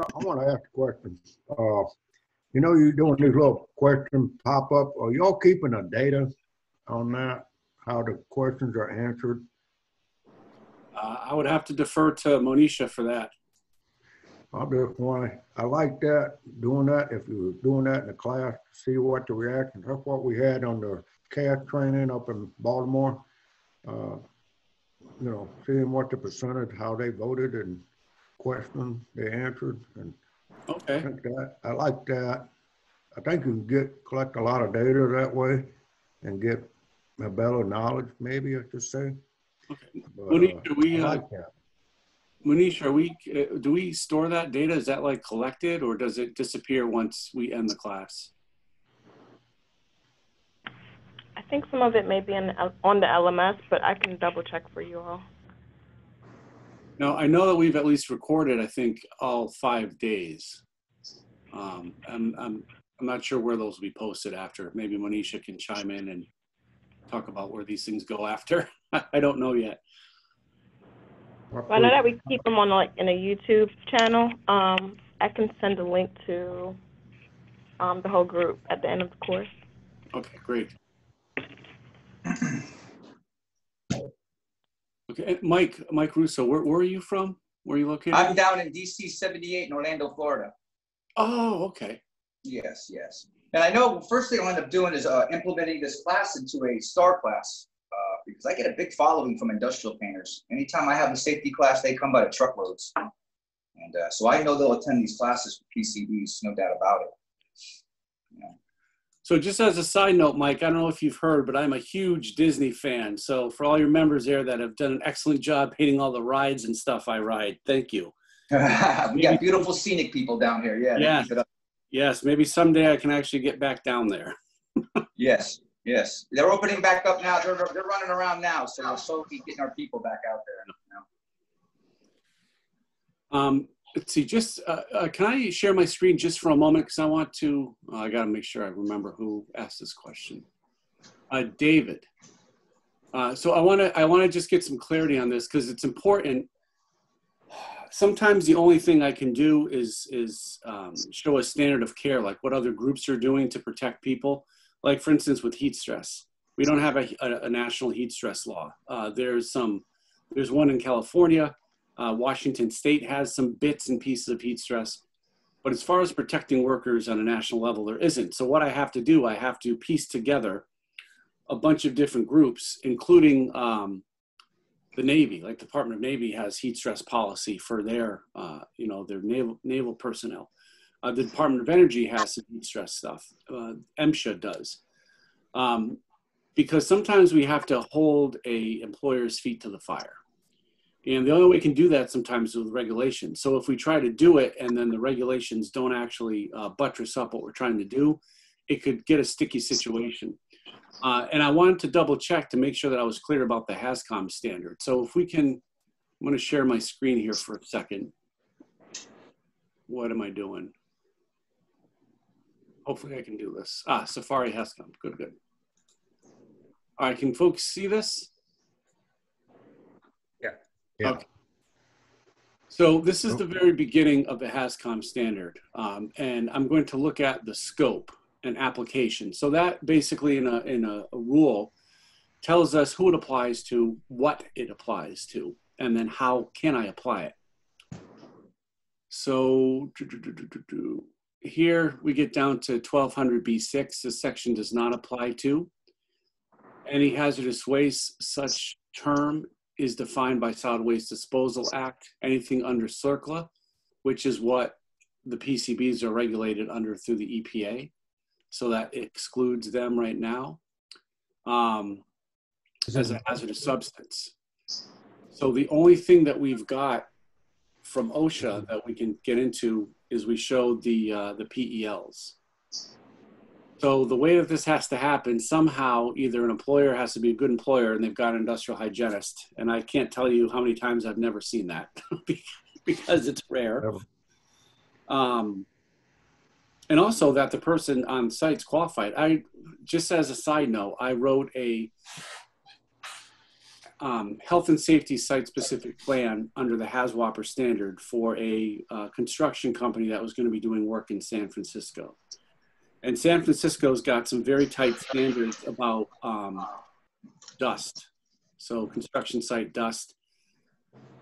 I want to ask a question. Uh, you know, you're doing these little question pop up. Are y'all keeping the data on that? How the questions are answered? Uh, I would have to defer to Monisha for that. I just want, I like that, doing that, if you were doing that in the class, see what the reaction, that's what we had on the CAS training up in Baltimore. Uh, You know, seeing what the percentage, how they voted and questions they answered, and I think that, I like that. I think you can get, collect a lot of data that way and get a better knowledge, maybe I should say. Okay. But, Monisha, uh, we, I uh, like that. Manish, are we, uh, do we store that data? Is that like collected or does it disappear once we end the class? I think some of it may be in, on the LMS, but I can double check for you all. No, I know that we've at least recorded, I think, all five days. Um, I'm, I'm, I'm not sure where those will be posted after. Maybe Monisha can chime in and talk about where these things go after. I don't know yet. Well, I know that we keep them on like in a YouTube channel. Um, I can send a link to um, the whole group at the end of the course. Okay, great. Okay, and Mike, Mike Russo, where, where are you from? Where are you located? I'm down in DC 78 in Orlando, Florida. Oh, okay. Yes, yes. And I know first thing I'll end up doing is uh, implementing this class into a STAR class uh, because I get a big following from industrial painters. Anytime I have a safety class, they come by the truckloads. And uh, so I know they'll attend these classes for PCBs, no doubt about it. So just as a side note, Mike, I don't know if you've heard, but I'm a huge Disney fan. So for all your members there that have done an excellent job painting all the rides and stuff I ride, thank you. we got beautiful scenic people down here. Yeah. they Yeah. keep it up. Yes, maybe someday I can actually get back down there. Yes, yes. They're opening back up now. They're, they're running around now. So we're slowly getting our people back out there. Um, let's see, just uh, uh, can I share my screen just for a moment because I want to. I got to make sure I remember who asked this question. Uh, David. Uh, so I want to I want to just get some clarity on this because it's important. Sometimes the only thing I can do is is um, show a standard of care, like what other groups are doing to protect people. Like for instance, with heat stress, we don't have a, a, a national heat stress law. Uh, there's some, there's one in California. Uh, Washington State has some bits and pieces of heat stress, but as far as protecting workers on a national level, there isn't. So what I have to do, I have to piece together a bunch of different groups, including um, the Navy. Like the Department of Navy has heat stress policy for their, uh, you know, their naval naval personnel. Uh, the Department of Energy has some heat stress stuff. Uh, MSHA does. Um, because sometimes we have to hold a employer's feet to the fire. And the only way we can do that sometimes is with regulation. So if we try to do it and then the regulations don't actually uh, buttress up what we're trying to do, it could get a sticky situation. Uh, and I wanted to double check to make sure that I was clear about the HAZCOM standard. So if we can, I'm to share my screen here for a second. What am I doing? Hopefully I can do this. Ah, Safari HAZCOM. Good, good. All right, can folks see this? Yeah. Okay. So this is the very beginning of the HAZCOM standard. Um, and I'm going to look at the scope and application. So that basically in a, in a, a rule tells us who it applies to, what it applies to, and then how can I apply it. So do, do, do, here we get down to 1200 B6. This section does not apply to. Any hazardous waste, such term is defined by Solid Waste Disposal Act. Anything under CERCLA, which is what the PCBs are regulated under through the EPA. So that excludes them right now um, as a hazardous substance. So the only thing that we've got from OSHA that we can get into is we showed the uh, the PELs. So the way that this has to happen, somehow either an employer has to be a good employer and they've got an industrial hygienist. And I can't tell you how many times I've never seen that because it's rare. Um, and also that the person on site's qualified. I just as a side note, I wrote a um, health and safety site-specific plan under the HAZWOPER standard for a uh, construction company that was going to be doing work in San Francisco. And San Francisco's got some very tight standards about um, dust, so construction site dust,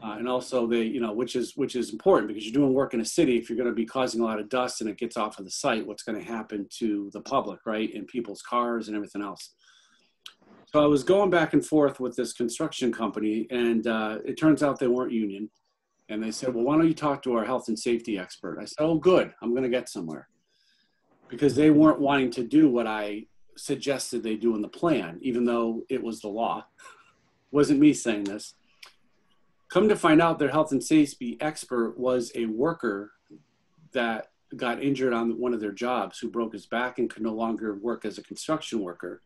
uh, and also they, you know, which is which is important because you're doing work in a city. If you're going to be causing a lot of dust and it gets off of the site, what's going to happen to the public, right, and people's cars and everything else. So I was going back and forth with this construction company, and uh, it turns out they weren't union. And they said, "Well, why don't you talk to our health and safety expert?" I said, "Oh, good. I'm going to get somewhere," because they weren't wanting to do what I suggested they do in the plan, even though it was the law. wasn't me saying this. Come to find out, their health and safety expert was a worker that got injured on one of their jobs, who broke his back and could no longer work as a construction worker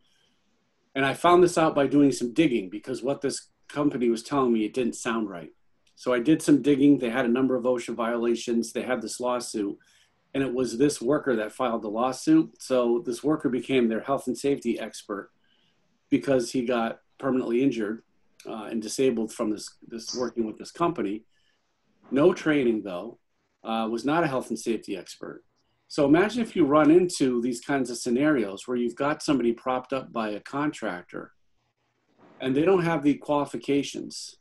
and I found this out by doing some digging because what this company was telling me, it didn't sound right. So I did some digging. They had a number of OSHA violations. They had this lawsuit, and it was this worker that filed the lawsuit. So this worker became their health and safety expert because he got permanently injured uh, and disabled from this, this working with this company. No training though, uh, was not a health and safety expert. So imagine if you run into these kinds of scenarios where you've got somebody propped up by a contractor and they don't have the qualifications,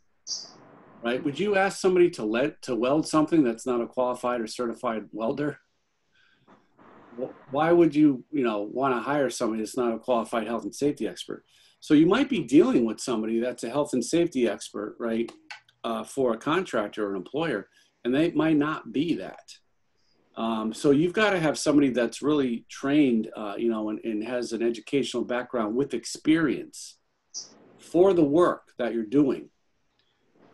right? Would you ask somebody to let to weld something that's not a qualified or certified welder? Why would you, you know, want to hire somebody that's not a qualified health and safety expert? So you might be dealing with somebody that's a health and safety expert, right, uh, for a contractor or an employer, and they might not be that. Um, so you've got to have somebody that's really trained, uh, you know, and, and, has an educational background with experience for the work that you're doing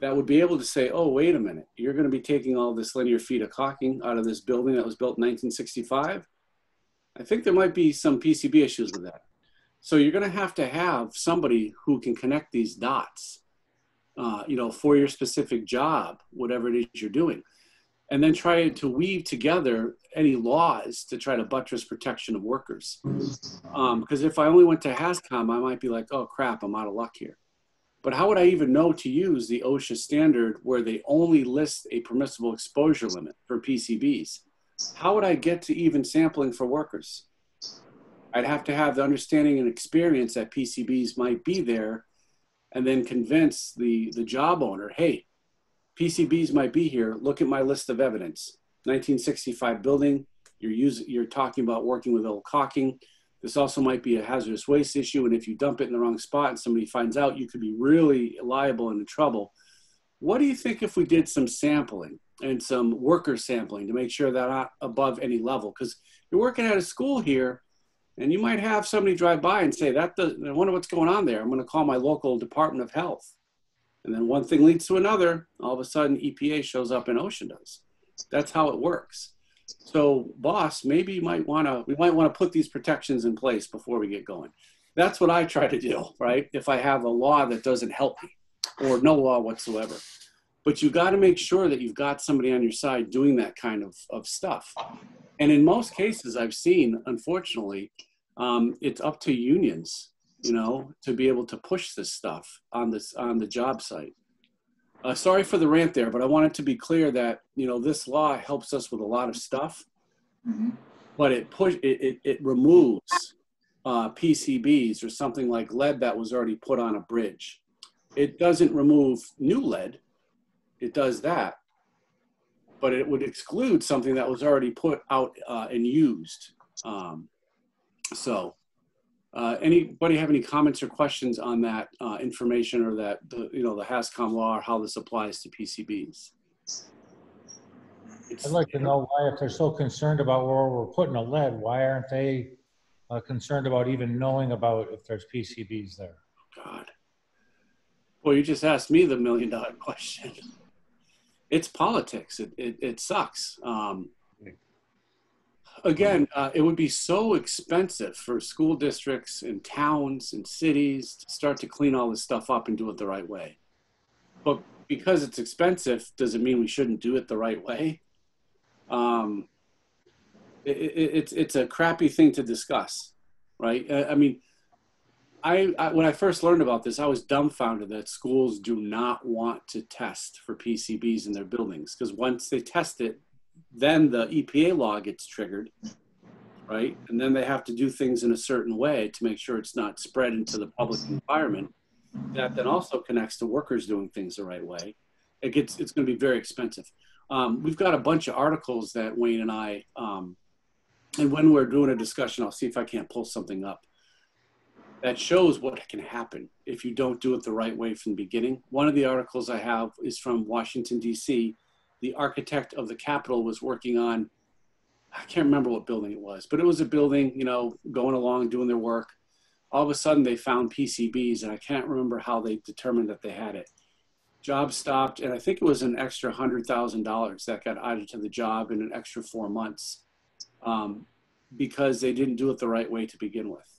that would be able to say, oh, wait a minute, you're going to be taking all this linear feet of caulking out of this building that was built in 1965. I think there might be some PCB issues with that. So you're going to have to have somebody who can connect these dots, uh, you know, for your specific job, whatever it is you're doing and then try to weave together any laws to try to buttress protection of workers. Because um, if I only went to HAZCOM, I might be like, oh crap, I'm out of luck here. But how would I even know to use the OSHA standard where they only list a permissible exposure limit for PCBs? How would I get to even sampling for workers? I'd have to have the understanding and experience that PCBs might be there and then convince the, the job owner, hey, PCBs might be here. Look at my list of evidence. 1965 building. You're using. You're talking about working with old caulking. This also might be a hazardous waste issue, and if you dump it in the wrong spot and somebody finds out, you could be really liable and in trouble. What do you think if we did some sampling and some worker sampling to make sure that not above any level? Because you're working at a school here, and you might have somebody drive by and say, "That does, I wonder what's going on there." I'm going to call my local Department of Health and then one thing leads to another. All of a sudden, EPA shows up and OSHA does. That's how it works. So, boss, maybe you might want to we might want to put these protections in place before we get going. That's what I try to do, right? If I have a law that doesn't help me, or no law whatsoever. But you got to make sure that you've got somebody on your side doing that kind of, of stuff. And in most cases, I've seen, unfortunately, um, it's up to unions you know, to be able to push this stuff on this on the job site. Uh, sorry for the rant there, but I wanted to be clear that you know this law helps us with a lot of stuff, mm-hmm. but it push it it, it removes uh, PCBs or something like lead that was already put on a bridge. It doesn't remove new lead. It does that, but it would exclude something that was already put out uh, and used. Um, so uh, anybody have any comments or questions on that uh, information or that the you know the HAZCOM law or how this applies to PCBs? I'd like to know why, if they're so concerned about where we're putting a lead, why aren't they uh, concerned about even knowing about if there's PCBs there? God. Well, you just asked me the million dollar question. It's politics. It, it, it sucks. Um, again, uh, it would be so expensive for school districts and towns and cities to start to clean all this stuff up and do it the right way. But because it's expensive, does it mean we shouldn't do it the right way? Um, it, it, it's it's a crappy thing to discuss, right? I mean, I, I when I first learned about this, I was dumbfounded that schools do not want to test for PCBs in their buildings because once they test it, then the EPA law gets triggered, right? And then they have to do things in a certain way to make sure it's not spread into the public environment. That then also connects to workers doing things the right way. It gets it's going to be very expensive. Um, we've got a bunch of articles that Wayne and I, um, and when we're doing a discussion, I'll see if I can't pull something up that shows what can happen if you don't do it the right way from the beginning. One of the articles I have is from Washington, D.C. The architect of the Capitol was working on, I can't remember what building it was, but it was a building, you know, going along, doing their work. All of a sudden, they found PCBs, and I can't remember how they determined that they had it. Job stopped, and I think it was an extra $100,000 that got added to the job in an extra four months um, because they didn't do it the right way to begin with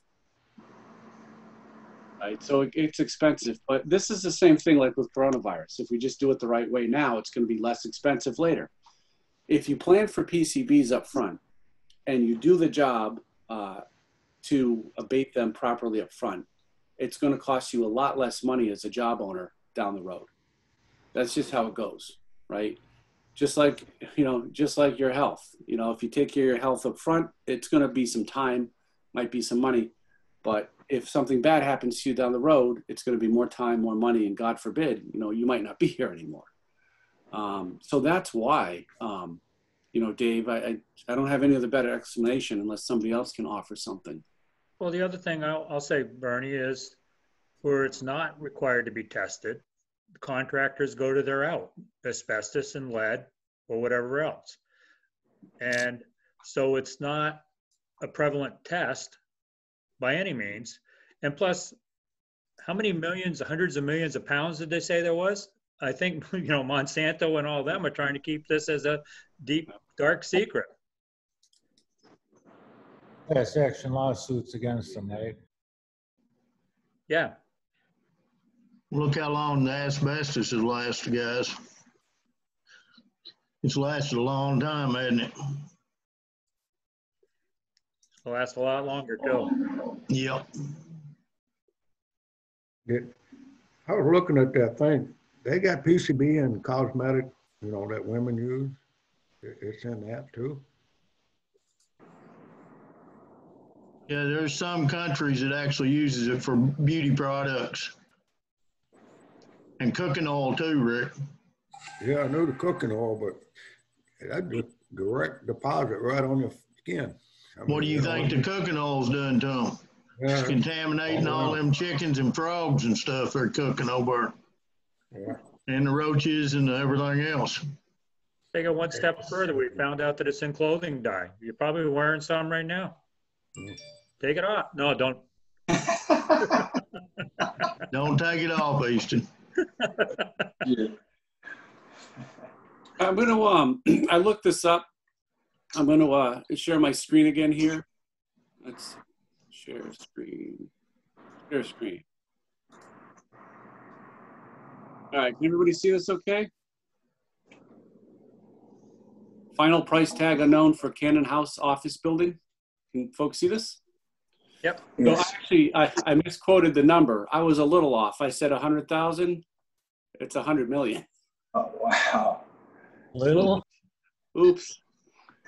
right? So it, it's expensive, but this is the same thing like with coronavirus. If we just do it the right way now, it's going to be less expensive later. If you plan for PCBs up front and you do the job uh, to abate them properly up front, it's going to cost you a lot less money as a job owner down the road. That's just how it goes, right? Just like, you know, just like your health. You know, if you take care of your health up front, it's going to be some time, might be some money, but if something bad happens to you down the road, it's going to be more time, more money, and God forbid, you know, you might not be here anymore. Um, so that's why, um, you know, Dave, I, I, I don't have any other better explanation unless somebody else can offer something. Well, the other thing I'll, I'll say, Bernie, is where it's not required to be tested, contractors go to their out, asbestos and lead or whatever else. And so it's not a prevalent test by any means. And plus, how many millions, hundreds of millions of pounds did they say there was? I think, you know, Monsanto and all of them are trying to keep this as a deep, dark secret. Class action lawsuits against them, right? Yeah. Look how long the asbestos has lasted, guys. It's lasted a long time, hasn't it? It'll last a lot longer too. Yep. Did, I was looking at that thing. They got PCB and cosmetic, you know, that women use. It- It's in that too. Yeah, there's some countries that actually uses it for beauty products. And cooking oil too, Rick. Yeah, I know the cooking oil, but that just direct deposit right on your skin. I What do mean, you know, think the cooking oil's done to them? It's Yeah, contaminating all them chickens and frogs and stuff they're cooking over. yeah. And the roaches and everything else. Take it one step further. We found out that it's in clothing dye. You're probably wearing some right now. Mm. Take it off. No, don't. Don't take it off, Easton. I'm going to, um, I looked this up. I'm going to uh, share my screen again here. Let's share screen. Share screen. All right, can everybody see this okay? Final price tag unknown for Cannon House office building. Can folks see this? Yep. So actually, I, I misquoted the number. I was a little off. I said 100,000. It's 100 million. Oh, wow. Little? Oops.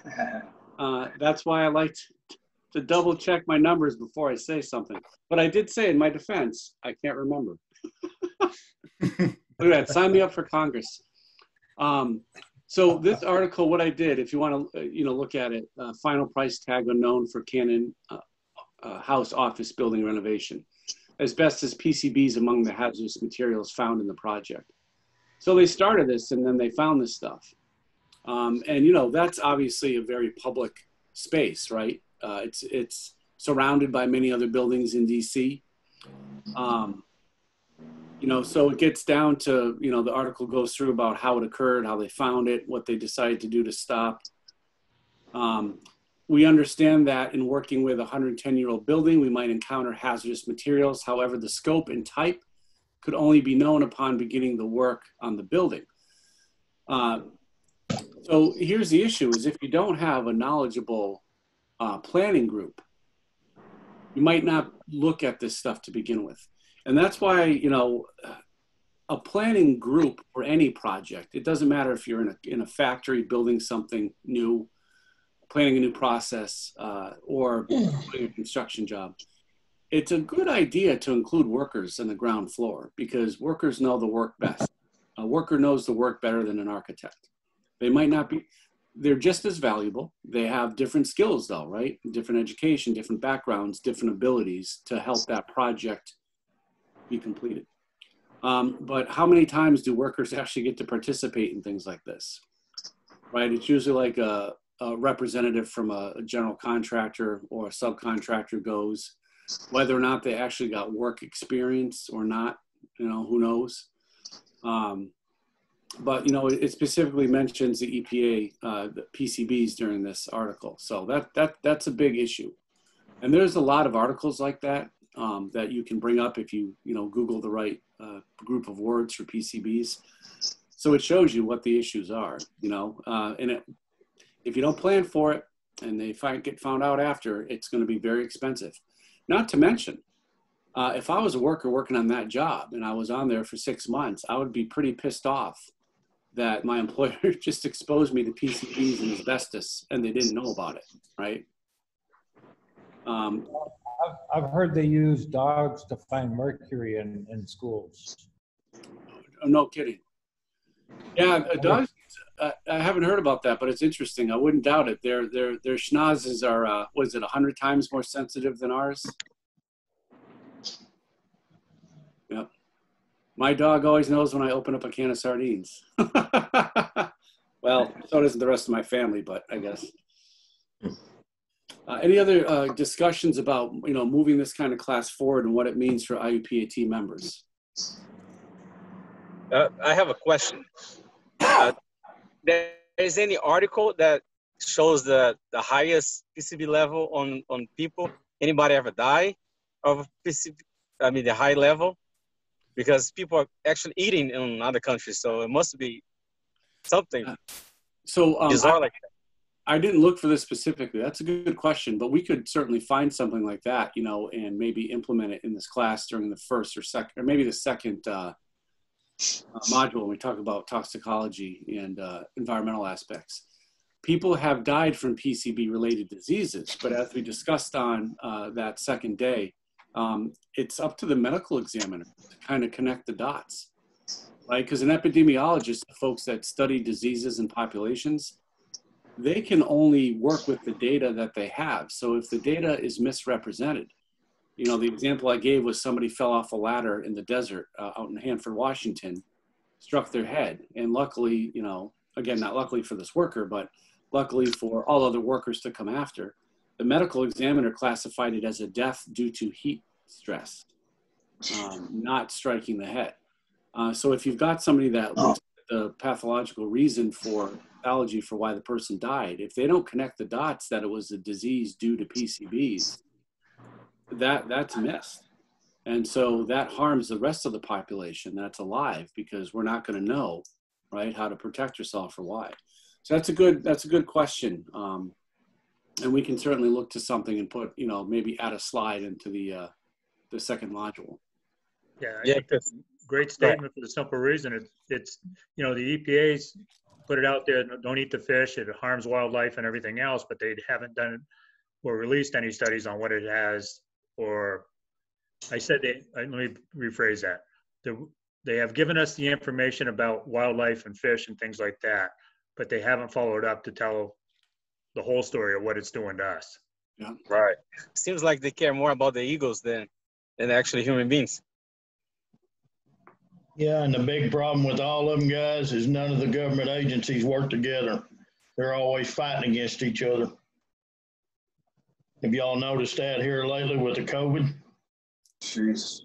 Uh, that's why I like to, to double check my numbers before I say something. But I did say in my defense, I can't remember. Look at that. Sign me up for Congress. Um, so this article, what I did, if you want to, you know, look at it, uh, final price tag unknown for Cannon uh, uh, house office building renovation, asbestos PCBs among the hazardous materials found in the project. So they started this and then they found this stuff. Um, and you know that's obviously a very public space, right? Uh, it's it's surrounded by many other buildings in DC. Um, you know, so it gets down to you know the article goes through about how it occurred, how they found it, what they decided to do to stop. Um, we understand that in working with a 110 year old building, we might encounter hazardous materials. However, the scope and type could only be known upon beginning the work on the building. Uh, so here's the issue is if you don't have a knowledgeable uh, planning group, you might not look at this stuff to begin with. And that's why, you know, a planning group for any project, it doesn't matter if you're in a, in a factory building something new, planning a new process, uh, or doing a construction job. It's a good idea to include workers in the ground floor because workers know the work best. A worker knows the work better than an architect. They might not be, they're just as valuable. They have different skills though, right? Different education, different backgrounds, different abilities to help that project be completed. Um, but how many times do workers actually get to participate in things like this? Right? It's usually like a, a representative from a, a general contractor or a subcontractor goes, whether or not they actually got work experience or not, you know, who knows? Um, but you know, it specifically mentions the EPA, uh, the PCBs during this article. So that that that's a big issue, and there's a lot of articles like that um, that you can bring up if you you know Google the right uh, group of words for PCBs. So it shows you what the issues are, you know, uh, and it, if you don't plan for it and they find, get found out after, it's going to be very expensive. Not to mention, uh, if I was a worker working on that job and I was on there for six months, I would be pretty pissed off that my employer just exposed me to PCBs and asbestos and they didn't know about it, right? Um, I've, I've heard they use dogs to find mercury in, in schools. no kidding. Yeah, uh, dogs. Uh, I haven't heard about that, but it's interesting. I wouldn't doubt it. Their their their schnozzes are uh, was it hundred times more sensitive than ours? My dog always knows when I open up a can of sardines. well, so doesn't the rest of my family, but I guess. Uh, any other uh, discussions about you know moving this kind of class forward and what it means for IUPAT members? Uh, I have a question. Uh, there is any article that shows the, the highest PCB level on, on people? Anybody ever die of PCB? I mean, the high level? Because people are actually eating in other countries, so it must be something So um, bizarre I, like that. I didn't look for this specifically. That's a good question, but we could certainly find something like that, you know, and maybe implement it in this class during the first or second, or maybe the second uh, uh, module when we talk about toxicology and uh, environmental aspects. People have died from PCB related diseases, but as we discussed on uh, that second day, um, it's up to the medical examiner to kind of connect the dots, right? Because an epidemiologist, folks that study diseases and populations, they can only work with the data that they have. So if the data is misrepresented, you know, the example I gave was somebody fell off a ladder in the desert uh, out in Hanford, Washington, struck their head. And luckily, you know, again, not luckily for this worker, but luckily for all other workers to come after, the medical examiner classified it as a death due to heat stress, um, not striking the head. Uh, so if you've got somebody that looks at the pathological reason for pathology for why the person died, if they don't connect the dots that it was a disease due to PCBs, that that's missed. And so that harms the rest of the population that's alive because we're not going to know, right, how to protect yourself or why. So that's a good that's a good question, um, and we can certainly look to something and put you know maybe add a slide into the uh, the second module. Yeah, I Yeah, think that's a great statement for the simple reason it's, it's, you know, the EPA's put it out there, don't eat the fish, it harms wildlife and everything else, but they haven't done or released any studies on what it has or I said they, let me rephrase that. The, they have given us the information about wildlife and fish and things like that, but they haven't followed up to tell the whole story of what it's doing to us. Right. Seems like they care more about the eagles than, than actually human beings. Yeah, and the big problem with all of them guys is none of the government agencies work together. They're always fighting against each other. Have y'all noticed that here lately with the COVID? Jeez.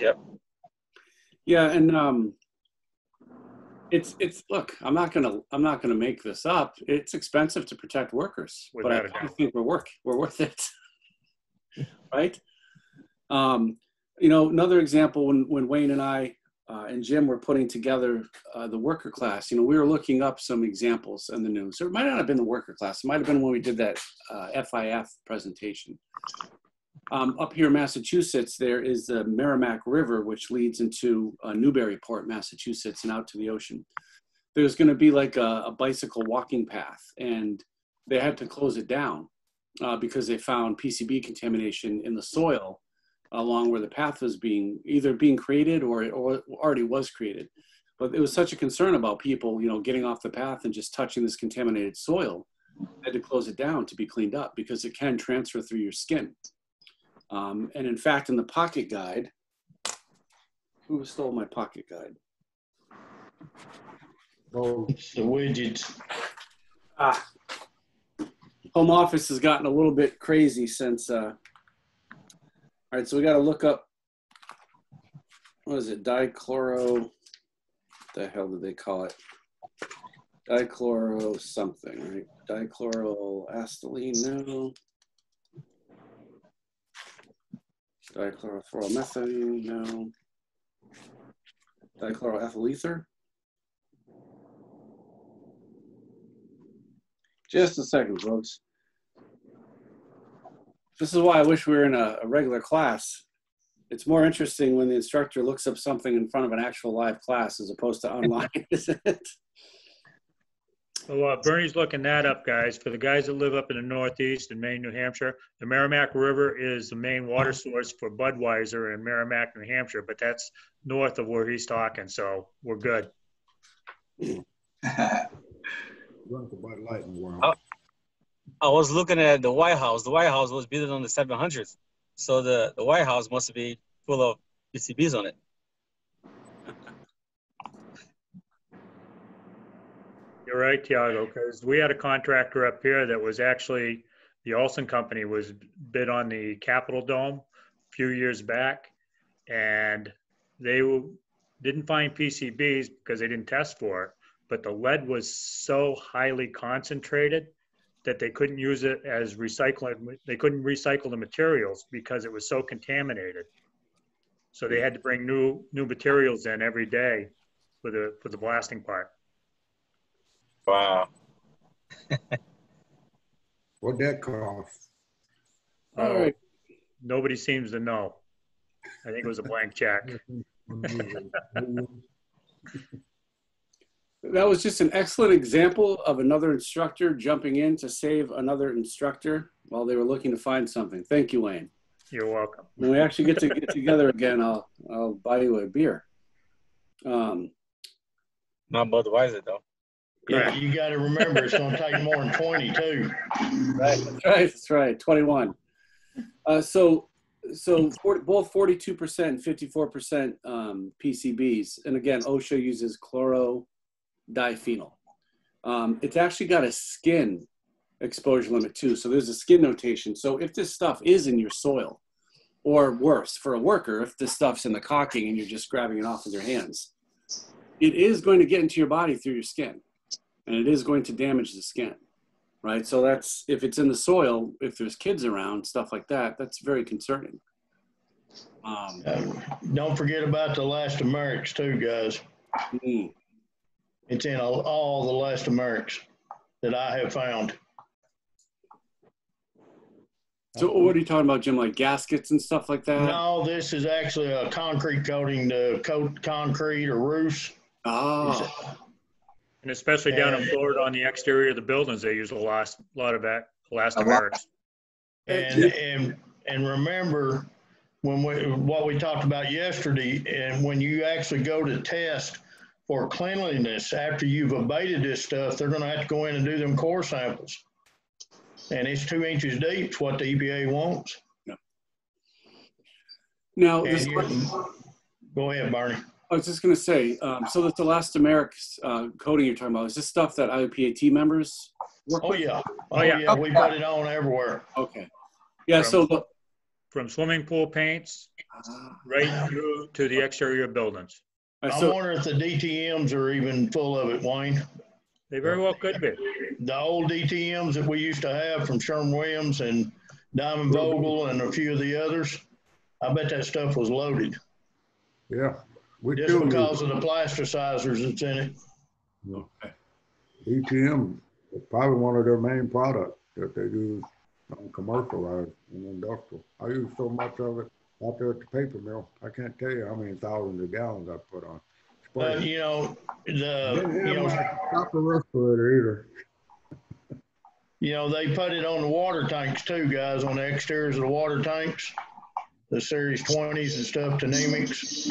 Yep. Yeah, and um, it's it's look, I'm not gonna I'm not gonna make this up. It's expensive to protect workers, but I Without kinda doubt. think we're work we're worth it, right? Um, you know, another example when when Wayne and I uh, and Jim were putting together uh, the worker class, you know, we were looking up some examples in the news. Or it might not have been the worker class. It might have been when we did that uh, FIF presentation. Um, up here in Massachusetts, there is the Merrimack River, which leads into uh, Newburyport, Massachusetts, and out to the ocean. There's going to be like a, a bicycle walking path, and they had to close it down uh, because they found PCB contamination in the soil along where the path was being either being created or, already was created. But it was such a concern about people, you know, getting off the path and just touching this contaminated soil, they had to close it down to be cleaned up because it can transfer through your skin. Um, and in fact, in the pocket guide, who stole my pocket guide? Oh, the widgets. Ah, home office has gotten a little bit crazy since. Uh, all right, so we got to look up. What is it? Dichloro. The hell did they call it? Dichloro something, right? Dichloroacetylene, no. Dichlorofluoromethane, no. Dichloroethyl ether. Just a second, folks. This is why I wish we were in a, a regular class. It's more interesting when the instructor looks up something in front of an actual live class as opposed to online, isn't it? So uh, Bernie's looking that up, guys. For the guys that live up in the Northeast in Maine, New Hampshire, the Merrimack River is the main water source for Budweiser in Merrimack, New Hampshire, but that's north of where he's talking, so we're good. Oh. I was looking at the White House. The White House was built on the 700s, so the, the White House must be full of PCBs on it. You're right, Tiago, because we had a contractor up here that was actually, the Olson Company was bid on the Capitol Dome a few years back. And they didn't find PCBs because they didn't test for it. But the lead was so highly concentrated that they couldn't use it as recycling. They couldn't recycle the materials because it was so contaminated. So they had to bring new, new materials in every day for the, for the blasting part. Wow. What'd that cost? All right. Nobody seems to know. I think it was a blank check. That was just an excellent example of another instructor jumping in to save another instructor while they were looking to find something. Thank you, Wayne. You're welcome. When we actually get to get together again, I'll I'll buy you a beer. Um, Not Budweiser though. Yeah, you gotta remember, it's gonna take more than twenty-two. Right, that's right, that's right, 21. Uh, so, so 40, both 42% and 54% um, PCBs, and again, OSHA uses chlorodiphenyl. Um, it's actually got a skin exposure limit too, so there's a skin notation. So if this stuff is in your soil, or worse, for a worker, if this stuff's in the caulking and you're just grabbing it off with your hands, it is going to get into your body through your skin, and it is going to damage the skin right? So that's if it's in the soil, if there's kids around, stuff like that, that's very concerning. Um, Uh, Don't forget about the elastomerics too, guys. mm, It's in all, all the elastomerics that I have found. so what are you talking about, Jim? Like gaskets and stuff like that? No, this is actually a concrete coating to coat concrete or roofs. Ah, And especially down in Florida on the exterior of the buildings, they use a lot, lot of that elastomerics. And, and, and remember, when we, what we talked about yesterday, and when you actually go to test for cleanliness, after you've abated this stuff, they're gonna have to go in and do them core samples. And it's two inches deep, it's what the EPA wants. now this, you- Go ahead, Barney. I was just going to say, um, so the elastomeric uh, coating you're talking about is this stuff that IUPAT members work Oh, with? yeah. Oh, Oh, yeah. yeah, we put it on everywhere. Okay. Yeah. So the, From swimming pool paints ah, right through to the exterior buildings. uh, I'm so wondering if the DTMs are even full of it, Wayne. They very well could be. The old DTMs that we used to have from Sherwin Williams and Diamond Vogel and a few of the others, I bet that stuff was loaded. Yeah, We just use because of the plasticizers that's in it. No. DTM is probably one of their main products that they use on commercial and industrial. I use so much of it out there at the paper mill. I can't tell you how many thousands of gallons I put on. But, you know, the, Didn't you know, my copper respirator either. you know, they put it on the water tanks too, guys, on the exteriors of the water tanks. The series twenties and stuff, Tnemecs.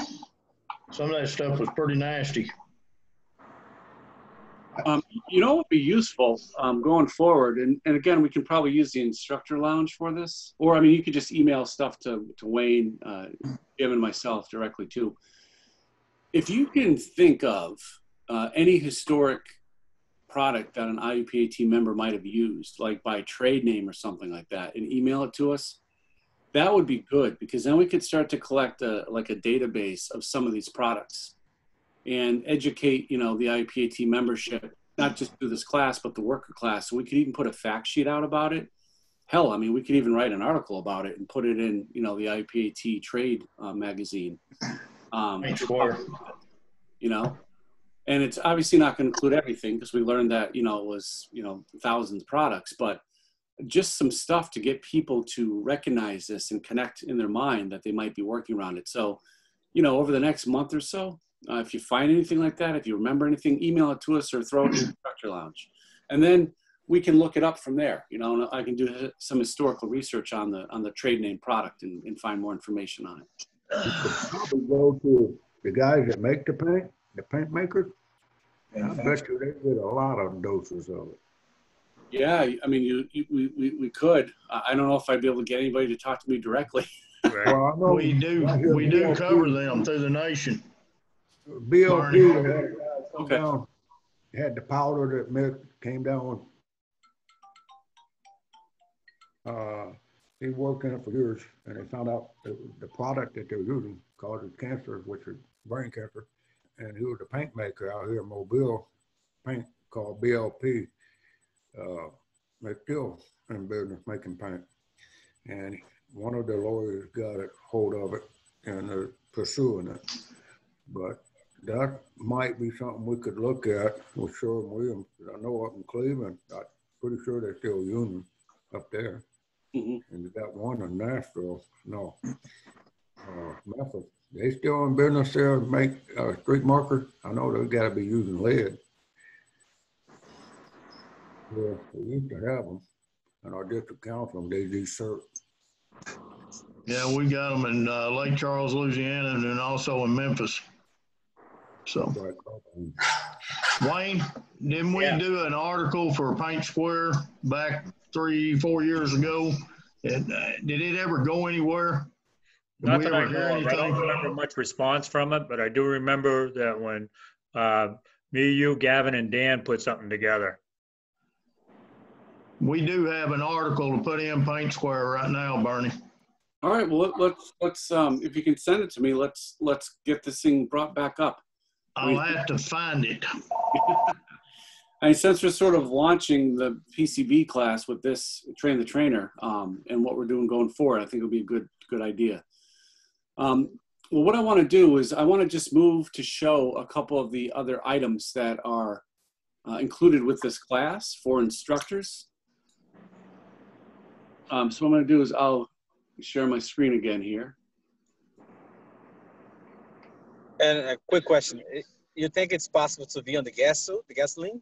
Some of that stuff was pretty nasty. Um, you know, what would be useful um, going forward, and, and again, we can probably use the instructor lounge for this, or I mean, you could just email stuff to, to Wayne, uh, Jim, and myself directly too. If you can think of uh, any historic product that an IUPAT member might have used, like by trade name or something like that, and email it to us, that would be good because then we could start to collect a, like a database of some of these products and educate, you know, the IPAT membership, not just through this class, but the worker class. So we could even put a fact sheet out about it. Hell, I mean, we could even write an article about it and put it in, you know, the IPAT trade uh, magazine. Um, you know, and it's obviously not going to include everything because we learned that, you know, it was, you know, thousands of products, but just some stuff to get people to recognize this and connect in their mind that they might be working around it. So, you know, over the next month or so, uh, if you find anything like that, if you remember anything, email it to us or throw it in the instructor lounge. And then we can look it up from there. You know, and I can do some historical research on the on the trade name product and, and find more information on it. You could probably go to the guys that make the paint, the paint makers. And I bet you they get a lot of doses of it. Yeah, I mean, you, you we, we, we could. I I don't know if I'd be able to get anybody to talk to me directly. Right. Well, I know We do, we do BLP cover them through the nation. BLP had a Okay. down, had the powder that mixed, came down. Uh, he worked in it for years and they found out that the product that they were using causes cancer, which is brain cancer. And he was a paint maker out here in Mobile, paint called BLP. Uh, still in business making paint. And one of the lawyers got a hold of it and they're pursuing it. But that might be something we could look at with Sherwin Williams. I know up in Cleveland, I'm pretty sure they're still using up there. Mhm. And you got one in Nashville, no. Uh, Memphis, they still in business there, make, uh, street markers. I know they gotta be using lead. Yeah, we used to have them. And our district council, they desert. Yeah, we got them in, uh, Lake Charles, Louisiana, and then also in Memphis. So, Wayne, didn't we Yeah. do an article for Paint Square back three, four years ago? And, uh, did it ever go anywhere? Did Not we that I ever hear know of. I don't anything? remember much response from it, but I do remember that when uh, me, you, Gavin, and Dan put something together. We do have an article to put in Paint Square right now, Bernie. All right, well let- let's let's um, if you can send it to me, let's let's get this thing brought back up. I'll have to find it. And since we're sort of launching the PCB class with this train the trainer um, and what we're doing going forward, I think it'll be a good good idea. Um, well, what I want to do is I want to just move to show a couple of the other items that are uh, included with this class for instructors. Um, so what I'm going to do is I'll share my screen again here. And a quick question: You think it's possible to be on the gas suit, the gasoline?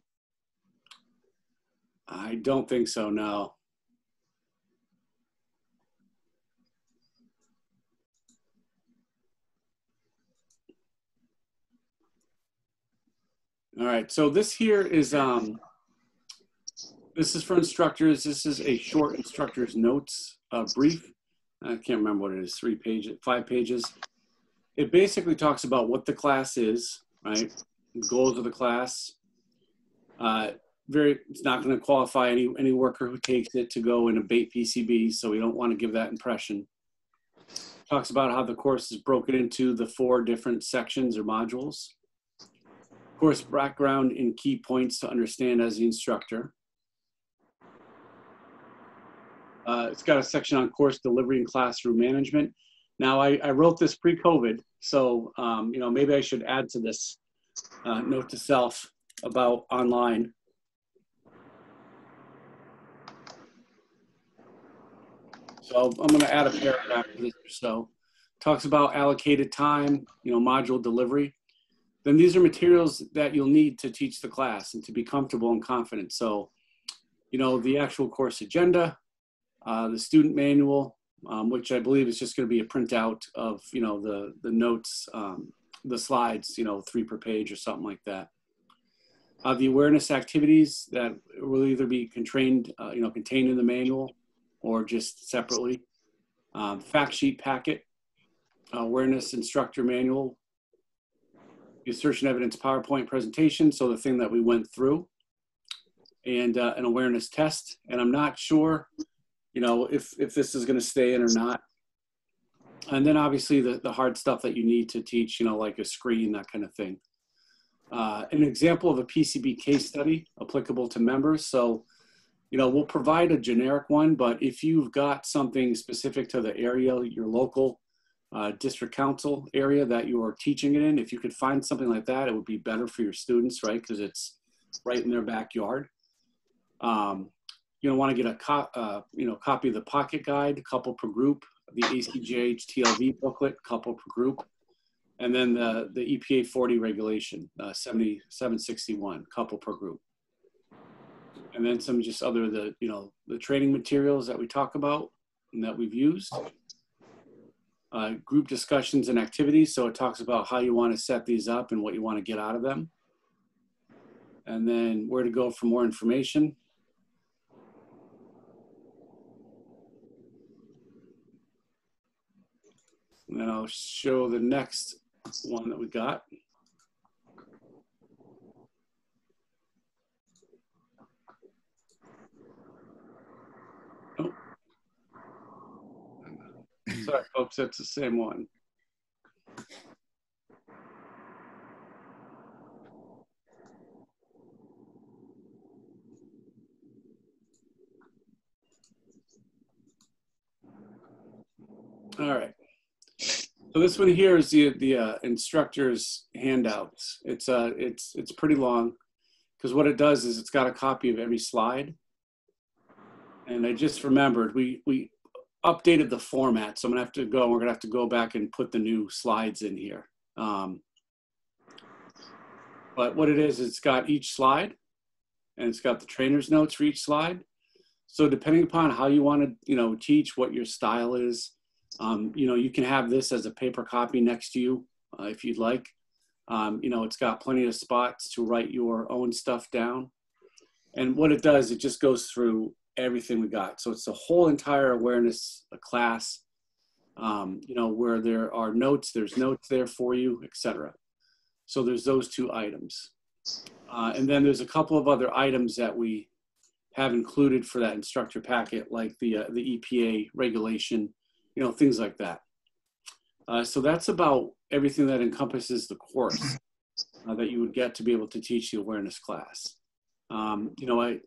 I don't think so, no. All right, so this here is, um, this is for instructors. This is a short instructor's notes uh, brief. I can't remember what it is, three pages, five pages. It basically talks about what the class is, right? The goals of the class, uh, very it's not going to qualify any any worker who takes it to go and abate PCB, so we don't want to give that impression. Talks about how the course is broken into the four different sections or modules. Course background and key points to understand as the instructor. Uh, it's got a section on course delivery and classroom management. Now, I, I wrote this pre-COVID, so, um, you know, maybe I should add to this uh, note to self about online. So I'm going to add a paragraph to this or so. Talks about allocated time, you know, module delivery. Then these are materials that you'll need to teach the class and to be comfortable and confident. So, you know, the actual course agenda, uh, the student manual, um, which I believe is just going to be a printout of, you know, the, the notes, um, the slides, you know, three per page or something like that. Uh, the awareness activities that will either be contained, uh, you know, contained in the manual or just separately. Um, fact sheet packet, awareness instructor manual, assertion evidence PowerPoint presentation, so the thing that we went through, and uh, an awareness test. And I'm not sure, you know, if, if this is gonna stay in or not. And then obviously the, the hard stuff that you need to teach, you know, like a screen, that kind of thing. Uh, an example of a PCB case study applicable to members. So you know, we'll provide a generic one, but if you've got something specific to the area, your local uh, district council area that you are teaching it in, if you could find something like that, it would be better for your students, right? Because it's right in their backyard. Um, you know, want to get a co uh, you know copy of the pocket guide, couple per group, the ACGIH TLV booklet, couple per group, and then the the EPA 40 regulation, uh, 7761, couple per group. And then some just other the you know the training materials that we talk about and that we've used. Uh, group discussions and activities so it talks about how you want to set these up and what you want to get out of them. And then where to go for more information and then I'll show the next one that we got Sorry, folks, that's the same one. All right. This one here is the the uh, instructor's handouts. It's uh it's it's pretty long because what it does is it's got a copy of every slide. And I just remembered we we updated the format, so I'm gonna have to go. We're gonna have to go back and put the new slides in here. Um, but what it is, it's got each slide, and it's got the trainer's notes for each slide. So depending upon how you want to, you know, teach, what your style is, um, you know, you can have this as a paper copy next to you uh, if you'd like. Um, you know, it's got plenty of spots to write your own stuff down. And what it does, it just goes through everything we got. So it's the whole entire awareness class, um, you know, where there are notes, there's notes there for you, etc. So there's those two items. Uh, and then there's a couple of other items that we have included for that instructor packet, like the, uh, the EPA regulation, you know, things like that. Uh, so that's about everything that encompasses the course uh, that you would get to be able to teach the awareness class. Um, you know, I,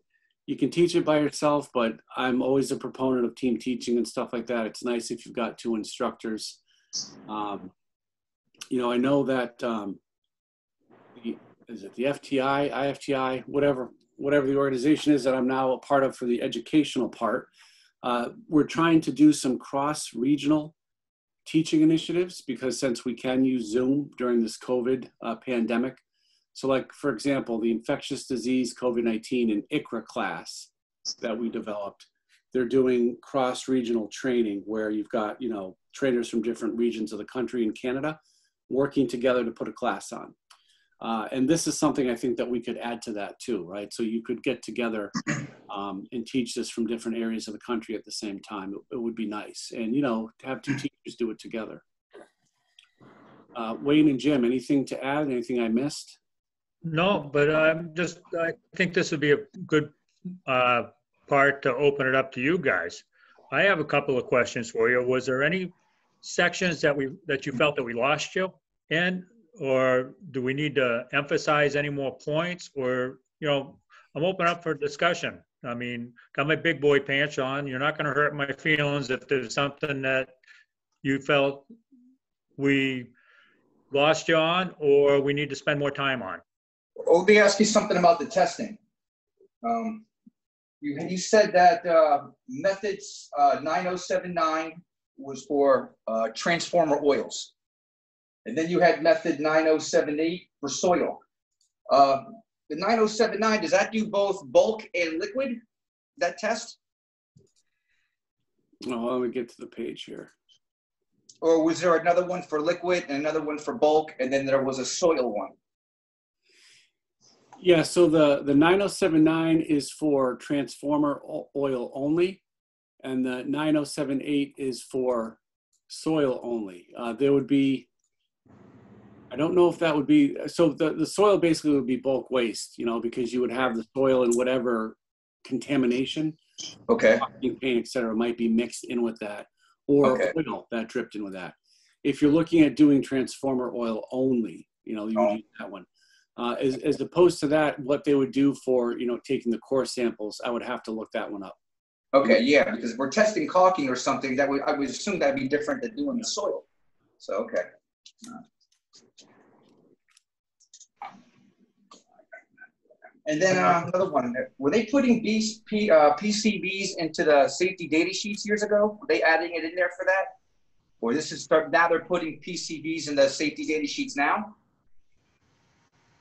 you can teach it by yourself, but I'm always a proponent of team teaching and stuff like that. It's nice if you've got two instructors. Um, you know, I know that um, the, is it the FTI, IFTI, whatever, whatever the organization is that I'm now a part of for the educational part. Uh, we're trying to do some cross-regional teaching initiatives because since we can use Zoom during this COVID uh, pandemic, so like, for example, the infectious disease COVID-19 and ICRA class that we developed, they're doing cross-regional training where you've got, you know, trainers from different regions of the country in Canada working together to put a class on. Uh, and this is something I think that we could add to that too, right? So you could get together um, and teach this from different areas of the country at the same time. It, it would be nice. And, you know, to have two teachers do it together. Uh, Wayne and Jim, anything to add? Anything I missed? No, but I'm just, I think this would be a good uh, part to open it up to you guys. I have a couple of questions for you. Was there any sections that we, that you felt that we lost you in? Or do we need to emphasize any more points? Or, you know, I'm open up for discussion. I mean, got my big boy pants on. You're not going to hurt my feelings if there's something that you felt we lost you on or we need to spend more time on? Let me ask you something about the testing. Um, You, you said that uh, methods uh, 9079 was for uh, transformer oils. And then you had method 9078 for soil. Uh, The 9079, does that do both bulk and liquid, that test? Oh, let me get to the page here. Or was there another one for liquid and another one for bulk, and then there was a soil one? Yeah, so the, the 9079 is for transformer oil only, and the 9078 is for soil only. Uh, there would be, I don't know if that would be, so the, the soil basically would be bulk waste, you know, because you would have the soil and whatever contamination, Okay, paint, et cetera, might be mixed in with that, or Okay. oil that dripped in with that. If you're looking at doing transformer oil only, you know, you would Oh. use that one. Uh, as, as opposed to that, what they would do for, you know, taking the core samples, I would have to look that one up. okay, yeah, because if we're testing caulking or something, that would, I would assume that'd be different than doing the soil. So, okay. And then uh, another one, were they putting these P, uh, PCBs into the safety data sheets years ago? Were they adding it in there for that? Or this is start, now they're putting PCBs in the safety data sheets now,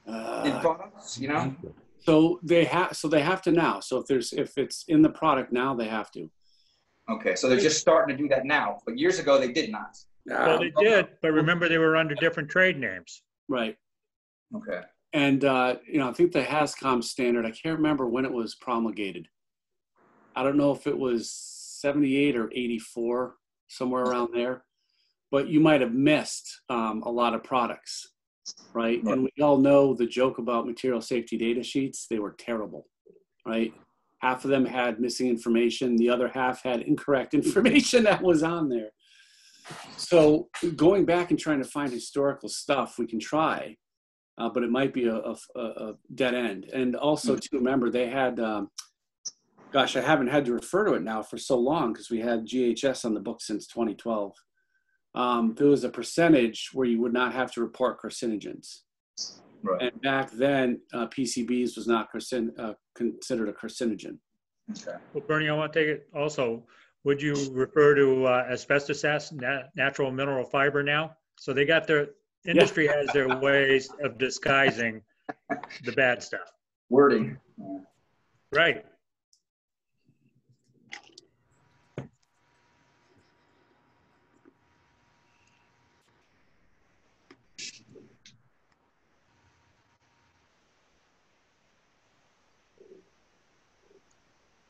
in Uh, products, you know? so they have, so they have to now. So if there's, if it's in the product now, they have to. Okay, so they're just starting to do that now, but years ago they did not. Well, they did, but remember they were under different trade names. Right. Okay, And, uh, you know, I think the HAZCOM standard, I can't remember when it was promulgated. I don't know if it was 78 or 84, somewhere around there. But you might have missed um, a lot of products, right? And we all know the joke about material safety data sheets, they were terrible, right? Half of them had missing information, the other half had incorrect information that was on there. So going back and trying to find historical stuff, we can try uh, but it might be a, a, a dead end. And also, to remember, they had, um, gosh, I haven't had to refer to it now for so long because we had GHS on the book since 2012. Um, there was a percentage where you would not have to report carcinogens. right, And back then, uh, PCBs was not carcin- uh, considered a carcinogen. okay. Well, Bernie, I want to take it also, would you refer to uh, asbestos as na- natural mineral fiber now? So they got their, industry has their ways of disguising the bad stuff. Wording. Right.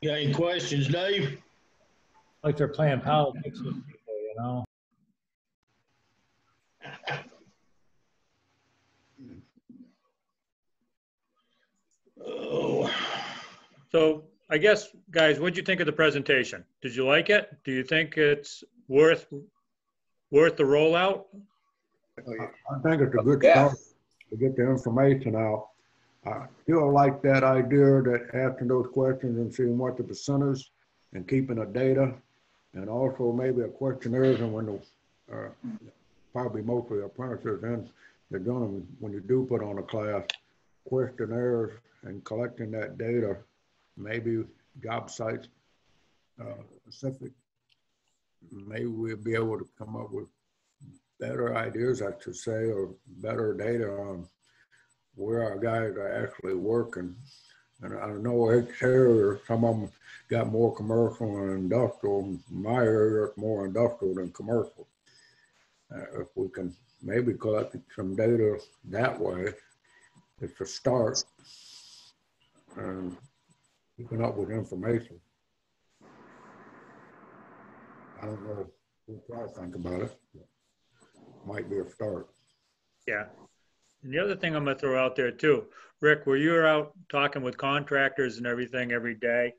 You got any questions, Dave? Like they're playing politics with people, you know? Oh, So I guess, guys, what'd you think of the presentation? Did you like it? Do you think it's worth, worth the rollout? I think it's a good Yeah. start to get the information out. I still like that idea that asking those questions and seeing what the percentages and keeping the data. And also maybe a questionnaires and when the, uh, probably mostly apprentices and they're gonna, when you do put on a class, questionnaires and collecting that data, maybe job sites, uh, specific. Maybe we'll be able to come up with better ideas, I should say, or better data on where our guys are actually working. And I don't know area, some of them got more commercial and industrial. My area is more industrial than commercial. Uh, if we can maybe collect some data that way, it's a start. And keeping up with information. I don't know what y'all think about it might be a start. Yeah. And the other thing I'm gonna throw out there too, Rick, where you're out talking with contractors and everything every day,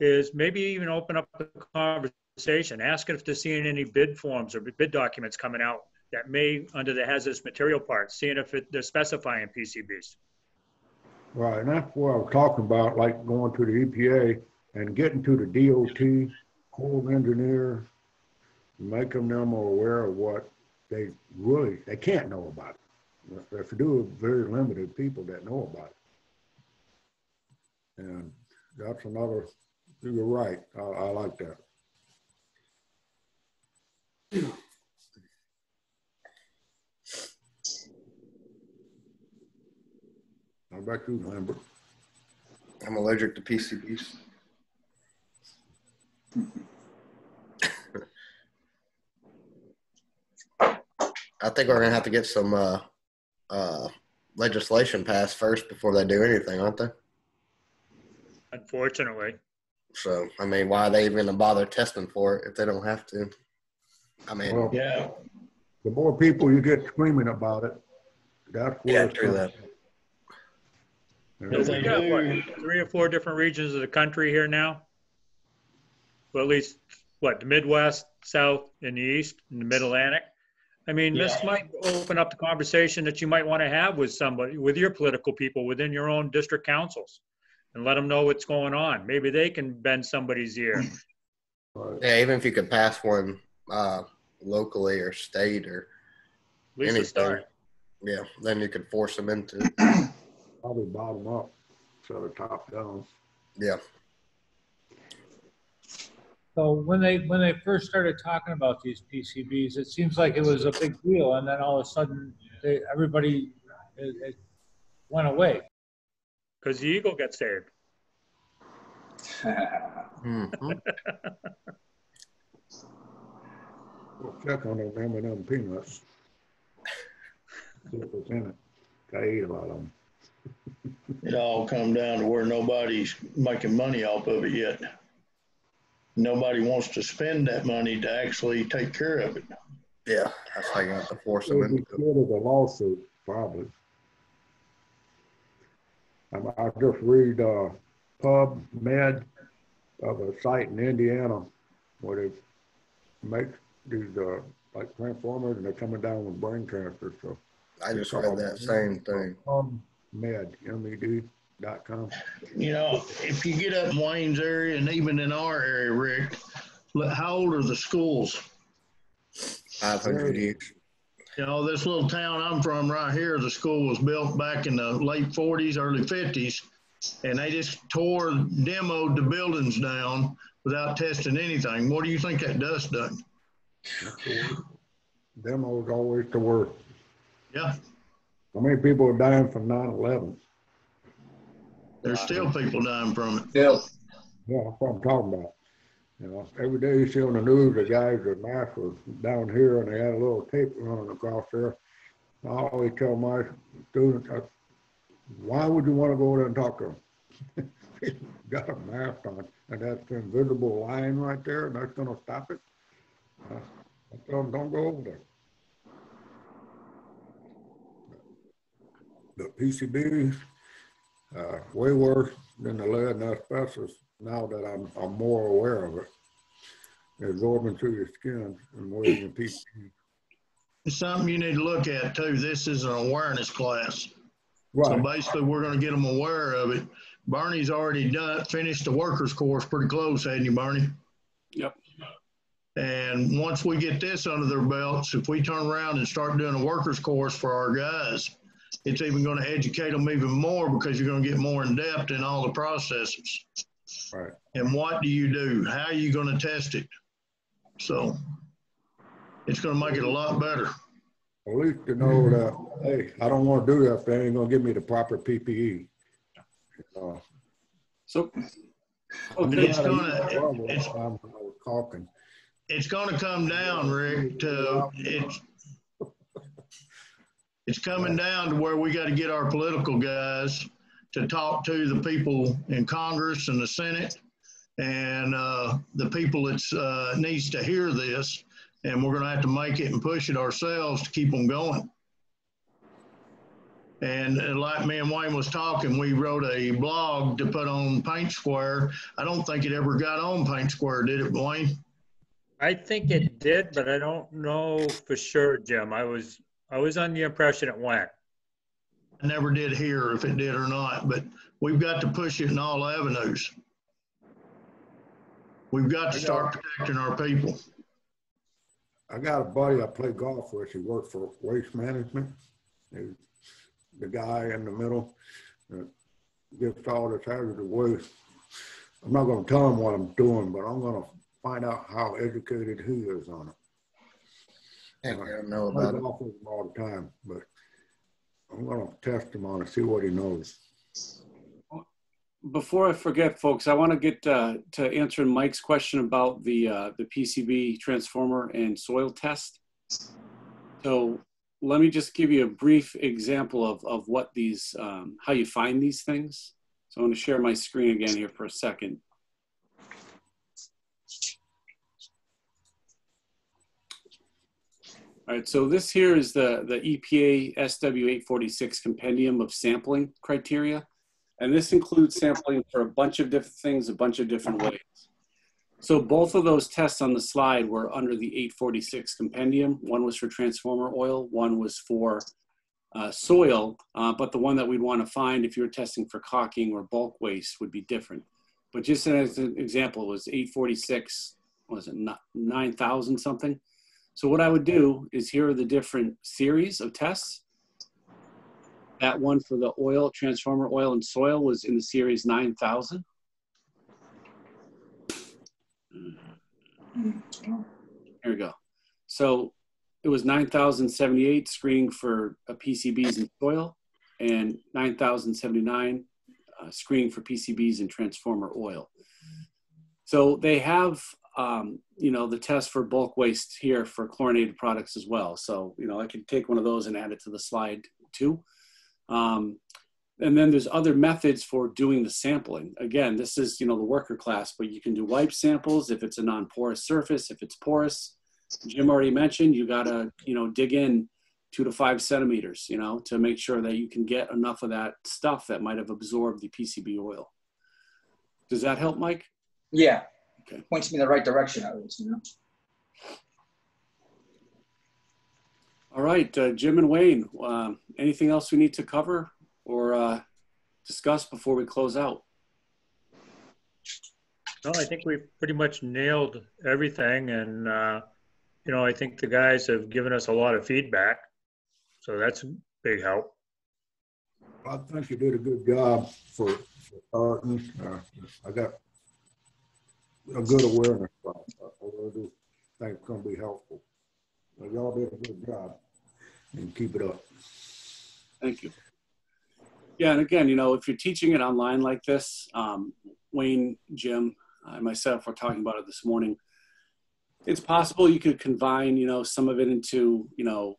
is maybe even open up the conversation, ask if they're seeing any bid forms or bid documents coming out that may, under the hazardous material part, seeing if it, they're specifying PCBs. Right, and that's what I was talking about, like going to the EPA and getting to the DOT, Corps of Engineer, make them more aware of what they really, they can't know about it. If you do, very limited people that know about it. And that's another, you're right, I, I like that. How about you, Lambert? I'm allergic to PCBs. I think we're gonna have to get some uh, uh, legislation passed first before they do anything, aren't they? Unfortunately, So, I mean, why are they even gonna bother testing for it if they don't have to? I mean, Well, Yeah, the more people you get screaming about it, that's where. yeah, it's true gonna- that. You If know, they we got what, three or four different regions of the country here now? Well, at least, what, the Midwest, South, and the East, and the Mid-Atlantic? I mean, this might open up the conversation that you might want to have with somebody, with your political people within your own district councils. And let them know what's going on. Maybe they can bend somebody's ear. Yeah, even if you could pass one uh, locally or state or least a anything, start. yeah, then you could force them into. it. Probably bottom up, instead of top down. Yeah, So when they, when they first started talking about these PCBs, it seems like it was a big deal and then all of a sudden, they, everybody, it, it went away. Because the Eagle got saved. Mhm. We'll check on them M and M peanuts. See if it's in it. I ate a lot of them. It all come down to where nobody's making money off of it yet. Nobody wants to spend that money to actually take care of it. yeah, that's how you have to force them It'll into. it. scared of the lawsuit, probably. Um, I just read, uh, Pub Med of a site in Indiana where they make these, uh, like transformers and they're coming down with brain cancer, so. I just read that same thing. Pub Med, M-E-D dot com. You know, if you get up in Wayne's area and even in our area, Rick, look, how old are the schools? Five hundred each. You know, this little town I'm from right here, the school was built back in the late forties, early fifties. And they just tore, demoed the buildings down without testing anything. What do you think that dust done? Demo's always the worst. Yeah, How many people are dying from 9/11? there's still people dying from it. Bill, Yeah, that's what I'm talking about. You know, every day you see on the news, the guys, with masks was down here and they had a little tape running across there. I always tell my students, I, why would you want to go over there and talk to them? Got a mask on and that's the invisible line right there and that's gonna stop it. Uh, I tell them, don't go over there. The PCBs, uh, way worse than the lead and asbestos now that I'm, I'm more aware of it. Absorbing through your skin and more than PCB. It's something you need to look at too. This is an awareness class. Right. So basically, we're gonna get them aware of it. Barney's already done, finished the workers course pretty close, hadn't you, Barney? Yep. And once we get this under their belts, if we turn around and start doing a workers course for our guys, it's even gonna educate them even more because you're gonna get more in depth in all the processes. right. And what do you do? How are you gonna test it? So it's gonna make it a lot better. At least to know that, hey, I don't want to do that if they ain't gonna give me the proper PPE. Uh, So, But it's gonna, it- it's, I was talking. it's gonna come down, Rick, to, it's, it's coming down to where we gotta get our political guys to talk to the people in Congress and the Senate and, uh, the people that uh, needs to hear this. And we're gonna have to make it and push it ourselves to keep them going. And uh, like me and Wayne was talking, we wrote a blog to put on Paint Square. I don't think it ever got on Paint Square, did it, Wayne? I think it did, but I don't know for sure, Jim. I was, I was under the impression it went. I never did hear if it did or not, but we've got to push it in all avenues. We've got to start protecting our people. I got a buddy I play golf with. He works for Waste Management. He's the guy in the middle that gets all this hazardous waste. I'm not gonna tell him what I'm doing, but I'm gonna find out how educated he is on it. Heck, I don't know I play about it. golf with him all the time, but I'm gonna test him on it, see what he knows. Before I forget, folks, I want to get uh, to answering Mike's question about the uh, the PCB transformer and soil test. So let me just give you a brief example of, of what these, um, how you find these things. So I'm going to share my screen again here for a second. All right, so this here is the, the EPA SW846 compendium of sampling criteria. And this includes sampling for a bunch of different things, a bunch of different ways. So both of those tests on the slide were under the 846 compendium. One was for transformer oil, one was for uh, soil, uh, but the one that we'd want to find if you're testing for caulking or bulk waste would be different. But just as an example, it was 846, was it, 9,000 something? So what I would do is here are the different series of tests. That one for the oil, transformer oil and soil was in the series 9000. Here we go. So it was 9,078 screening for uh, PCBs in soil and 9,079 uh, screening for PCBs in transformer oil. So they have, um, you know, the test for bulk waste here for chlorinated products as well. So, you know, I could take one of those and add it to the slide too. Um, and then there's other methods for doing the sampling. Again, this is, you know, the worker class, but you can do wipe samples if it's a non-porous surface, if it's porous. Jim already mentioned, you gotta, you know, dig in two to five centimeters, you know, to make sure that you can get enough of that stuff that might have absorbed the PCB oil. Does that help, Mike? Yeah. Okay. Points me in the right direction, at least, you know? All right, uh, Jim and Wayne, um, anything else we need to cover or uh, discuss before we close out? No, I think we've pretty much nailed everything and, uh, you know, I think the guys have given us a lot of feedback. So that's a big help. I think you did a good job for for starting. Uh, I got a good awareness. I think it's gonna be helpful. So Y'all did a good job and keep it up. Thank you. Yeah, and again, you know, if you're teaching it online like this, um, Wayne, Jim, and myself were talking about it this morning. It's possible you could combine, you know, some of it into, you know,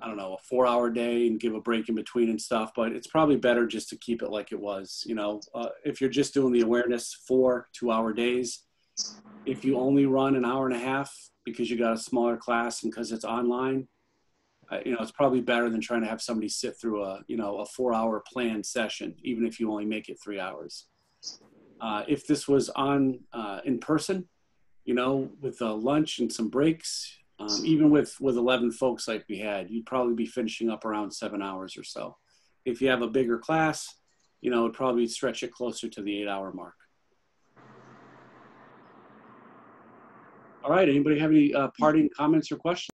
I don't know, a four-hour day and give a break in between and stuff. But it's probably better just to keep it like it was. You know, uh, if you're just doing the awareness four two-hour days, if you only run an hour and a half because you got a smaller class and because it's online, uh, you know, it's probably better than trying to have somebody sit through a, you know, a four hour planned session, even if you only make it three hours. Uh, if this was on uh, in person, you know, with a lunch and some breaks, um, even with, with 11 folks like we had, you'd probably be finishing up around seven hours or so. If you have a bigger class, you know, it'd probably stretch it closer to the eight hour mark. All right, anybody have any uh, parting comments or questions?